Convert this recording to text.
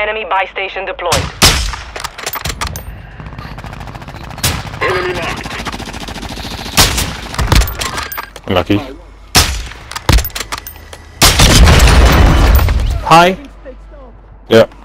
Enemy buy station deployed. Enemy marked. Lucky. Hi. Yeah.